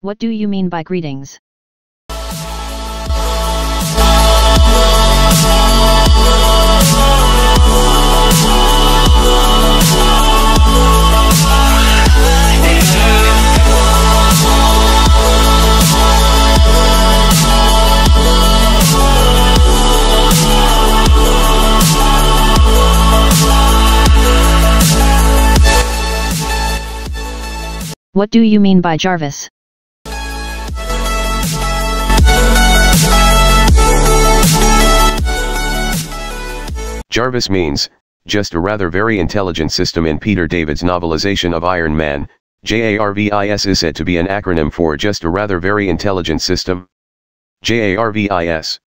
What do you mean by greetings? What do you mean by Jarvis? Jarvis means, just a rather very intelligent system in Peter David's novelization of Iron Man, JARVIS is said to be an acronym for just a rather very intelligent system. JARVIS